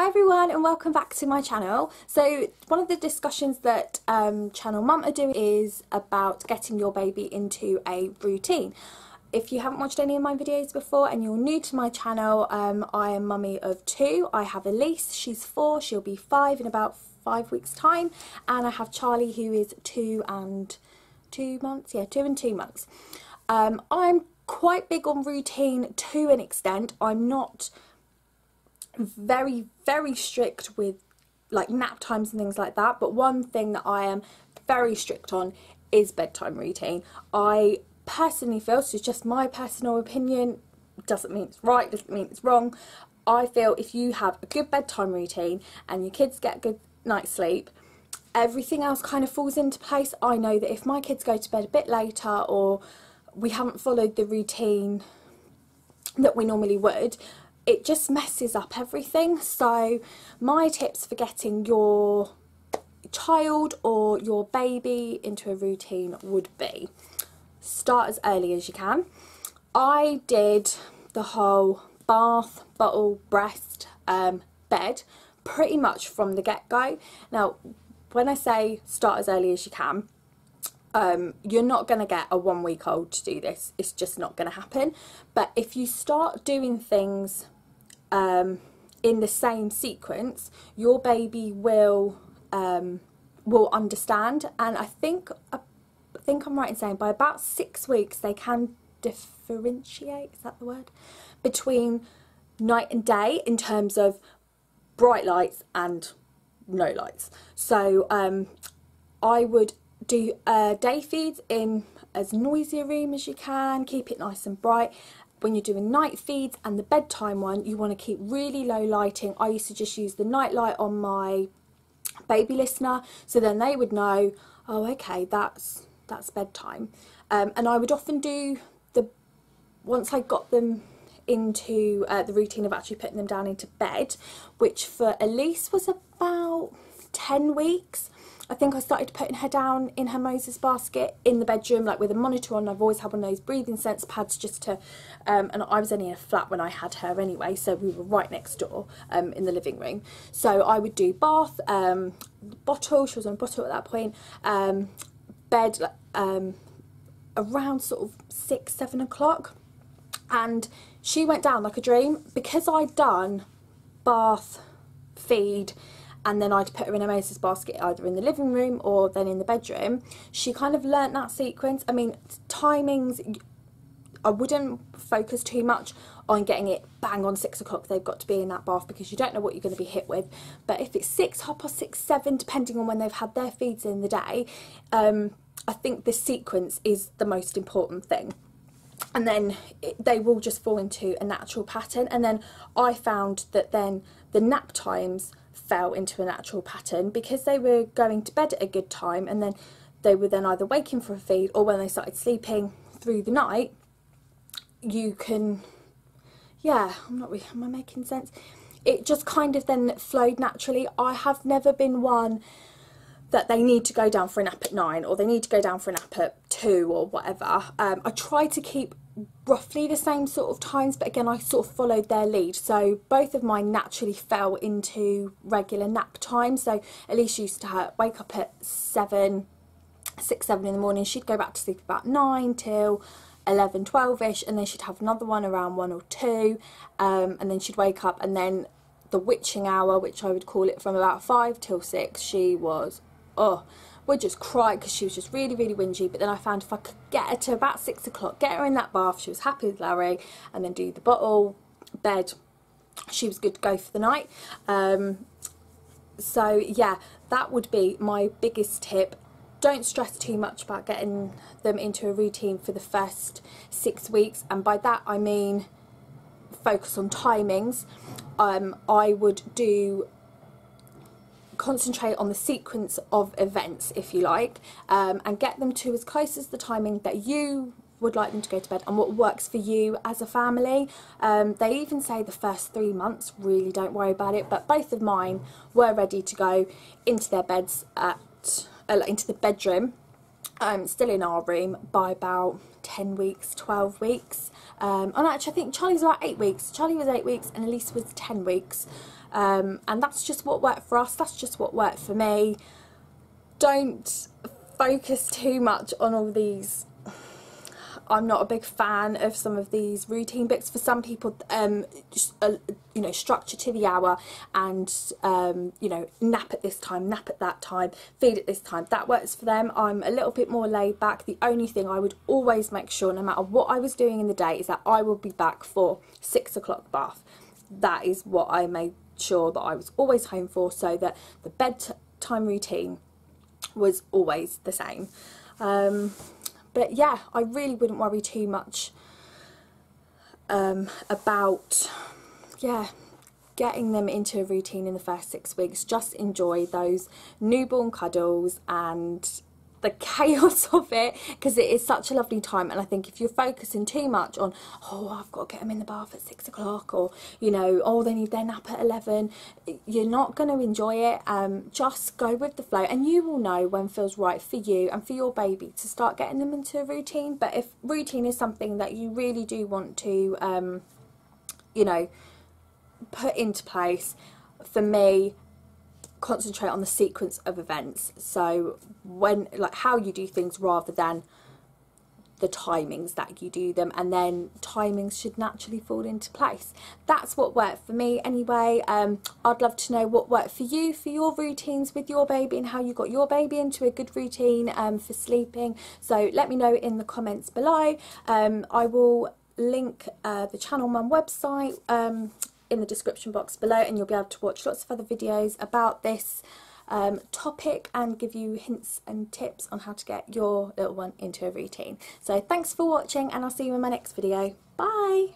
Hi everyone and welcome back to my channel. So one of the discussions that um, Channel Mum are doing is about getting your baby into a routine. If you haven't watched any of my videos before and you're new to my channel, um, I am mummy of two. I have Elise, she's four, she'll be five in about five weeks time and I have Charlie who is two and two months, yeah two and two months. Um, I'm quite big on routine to an extent. I'm not very, very strict with like nap times and things like that. But one thing that I am very strict on is bedtime routine. I personally feel, so it's just my personal opinion, doesn't mean it's right, doesn't mean it's wrong. I feel if you have a good bedtime routine and your kids get good night's sleep, everything else kind of falls into place. I know that if my kids go to bed a bit later or we haven't followed the routine that we normally would, it just messes up everything. So my tips for getting your child or your baby into a routine would be start as early as you can. I did the whole bath, bottle, breast, um, bed pretty much from the get-go. Now, when I say start as early as you can, um, you're not going to get a one week old to do this. It's just not going to happen. But if you start doing things um, in the same sequence, your baby will um, will understand. And I think I think I'm right in saying by about six weeks they can differentiate. Is that the word? Between night and day in terms of bright lights and no lights. So um, I would do uh, day feeds in as noisy a room as you can, keep it nice and bright when you're doing night feeds and the bedtime one, you want to keep really low lighting. I used to just use the night light on my baby listener, so then they would know, oh, okay, that's that's bedtime. Um, and I would often do the once I got them into uh, the routine of actually putting them down into bed, which for Elise was about 10 weeks. I think I started putting her down in her Moses basket in the bedroom, like with a monitor on. I've always had one of those breathing sense pads just to, um, and I was only in a flat when I had her anyway, so we were right next door um, in the living room. So I would do bath, um, bottle, she was on a bottle at that point, um, bed um, around sort of six, seven o'clock. And she went down like a dream because I'd done bath, feed, and then I'd put her in a Moses basket either in the living room or then in the bedroom. She kind of learnt that sequence. I mean, timings, I wouldn't focus too much on getting it bang on six o'clock. They've got to be in that bath because you don't know what you're going to be hit with. But if it's six, hop or six, seven, depending on when they've had their feeds in the day, um, I think the sequence is the most important thing and then it, they will just fall into a natural pattern and then I found that then the nap times fell into a natural pattern because they were going to bed at a good time and then they were then either waking for a feed or when they started sleeping through the night you can yeah I'm not really am I making sense? It just kind of then flowed naturally. I have never been one that they need to go down for a nap at nine or they need to go down for a nap at two or whatever. Um, I try to keep roughly the same sort of times but again I sort of followed their lead. So both of mine naturally fell into regular nap time. So Elise used to wake up at 7 6 7 in the morning. She'd go back to sleep about 9 till 11 12ish and then she'd have another one around 1 or 2 um, and then she'd wake up and then the witching hour which I would call it from about 5 till 6 she was oh would just cry because she was just really, really whingy. But then I found if I could get her to about six o'clock, get her in that bath, she was happy with Larry, and then do the bottle, bed, she was good to go for the night. Um, so yeah, that would be my biggest tip. Don't stress too much about getting them into a routine for the first six weeks. And by that I mean focus on timings. Um, I would do concentrate on the sequence of events, if you like, um, and get them to as close as the timing that you would like them to go to bed and what works for you as a family. Um, they even say the first three months, really don't worry about it, but both of mine were ready to go into their beds at, uh, into the bedroom, um, still in our room, by about 10 weeks, 12 weeks. Um, and actually I think Charlie's about 8 weeks. Charlie was 8 weeks and Elise was 10 weeks. um, and that's just what worked for us that's just what worked for me don't focus too much on all these I'm not a big fan of some of these routine bits. For some people, um, just uh, you know, structure to the hour, and um, you know, nap at this time, nap at that time, feed at this time. That works for them. I'm a little bit more laid back. The only thing I would always make sure, no matter what I was doing in the day, is that I will be back for six o'clock bath. That is what I made sure that I was always home for, so that the bedtime routine was always the same. Um, but yeah, I really wouldn't worry too much um, about, yeah, getting them into a routine in the first six weeks. Just enjoy those newborn cuddles and the chaos of it because it is such a lovely time and I think if you're focusing too much on oh I've got to get them in the bath at six o'clock or you know oh they need their nap at 11 you're not going to enjoy it um, just go with the flow and you will know when feels right for you and for your baby to start getting them into a routine but if routine is something that you really do want to um, you know put into place for me concentrate on the sequence of events. So when like how you do things rather than the timings that you do them and then timings should naturally fall into place. That's what worked for me anyway. Um, I'd love to know what worked for you for your routines with your baby and how you got your baby into a good routine um, for sleeping. So let me know in the comments below. Um, I will link uh, the channel mum website um, in the description box below and you'll be able to watch lots of other videos about this um, topic and give you hints and tips on how to get your little one into a routine. So thanks for watching and I'll see you in my next video. Bye!